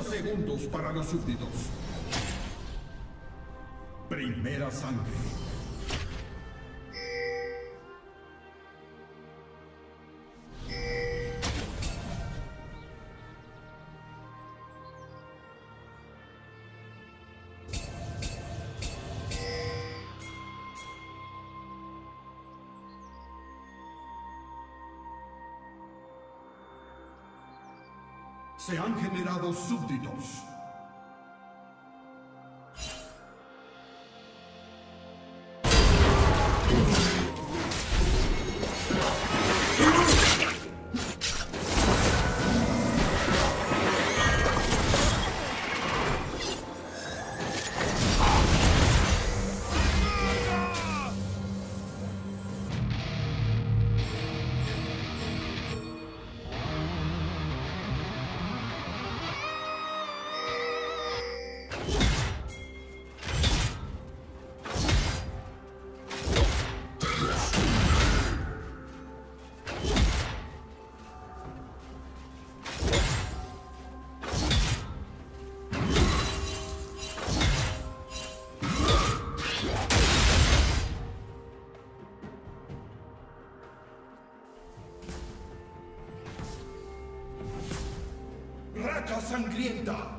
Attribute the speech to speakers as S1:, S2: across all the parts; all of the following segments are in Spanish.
S1: 30 segundos para los súbditos. Primera sangre. Se han generado súbditos. marca sangrienta.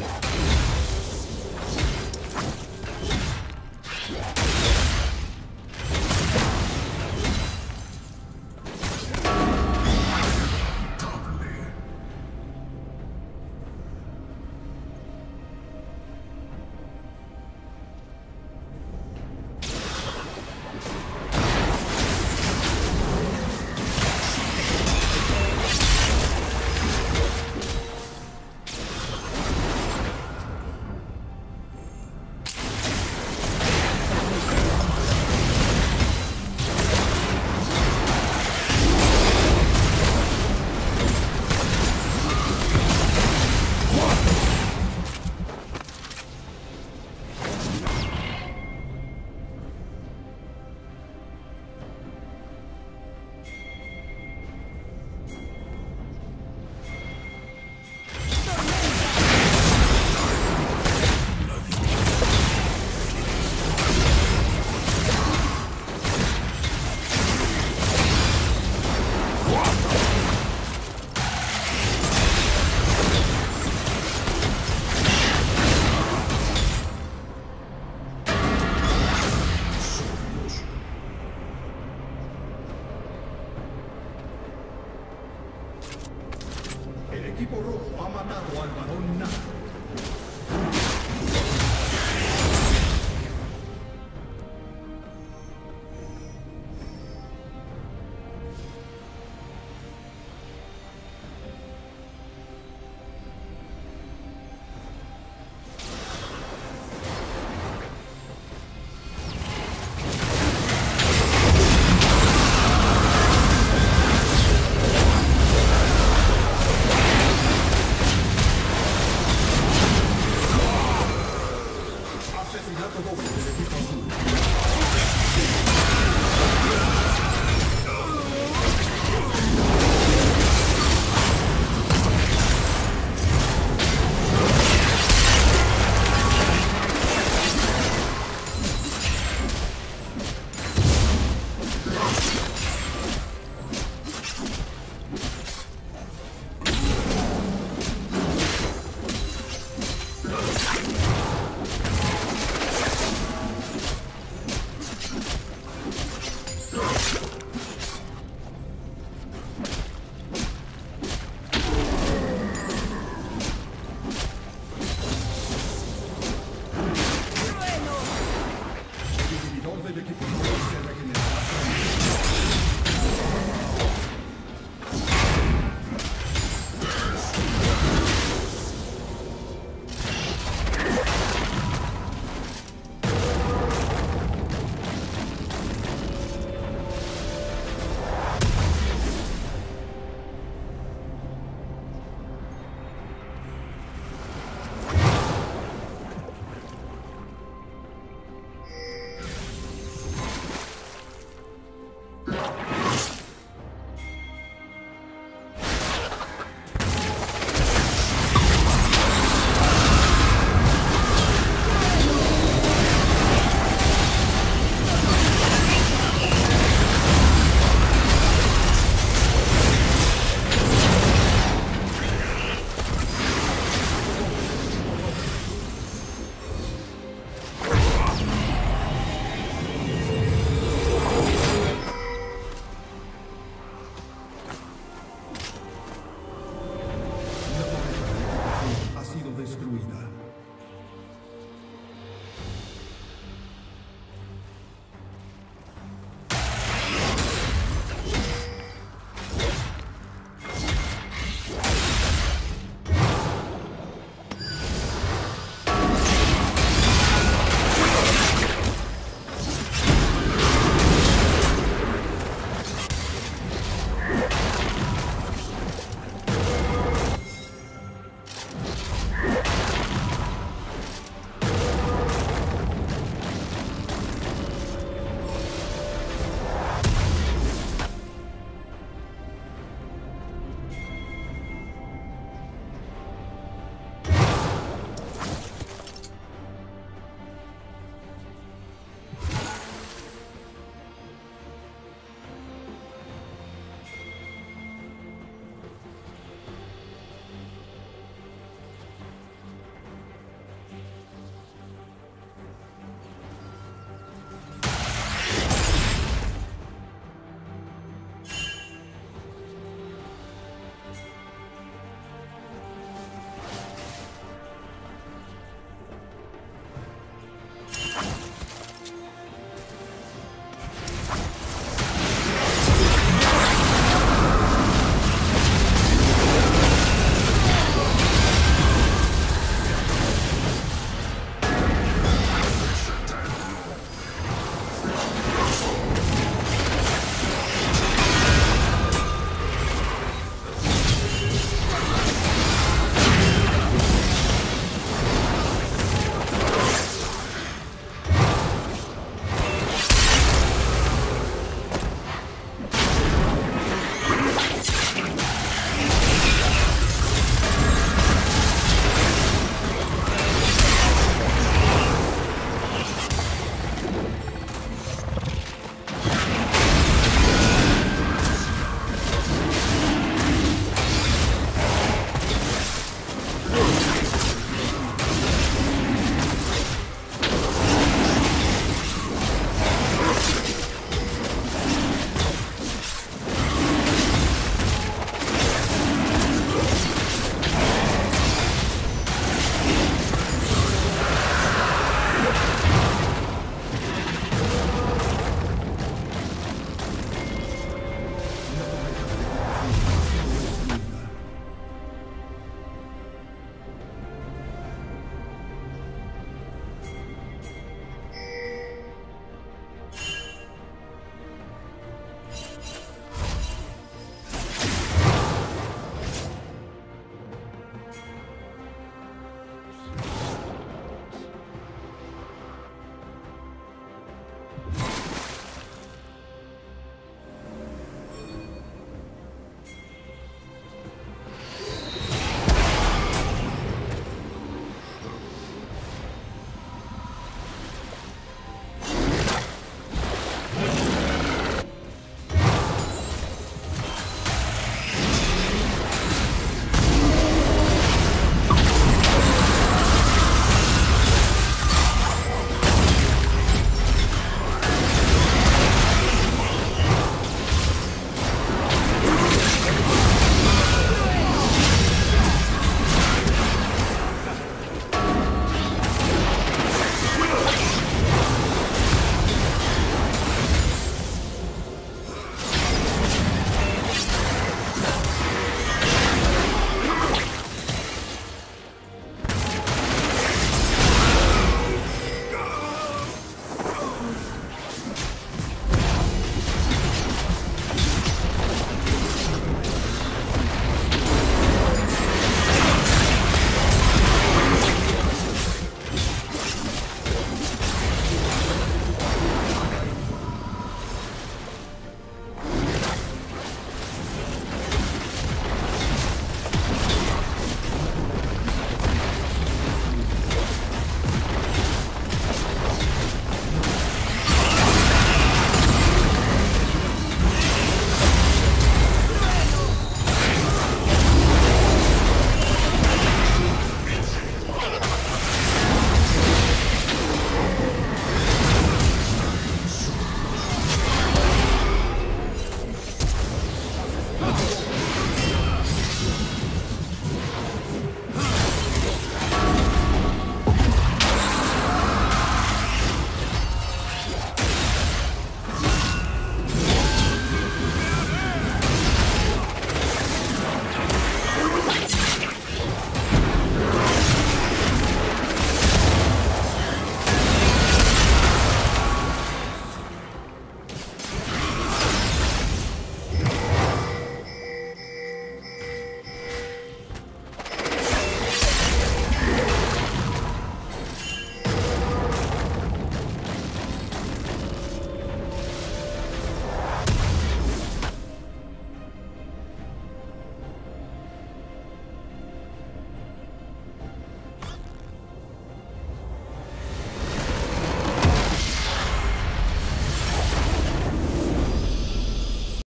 S1: Yeah.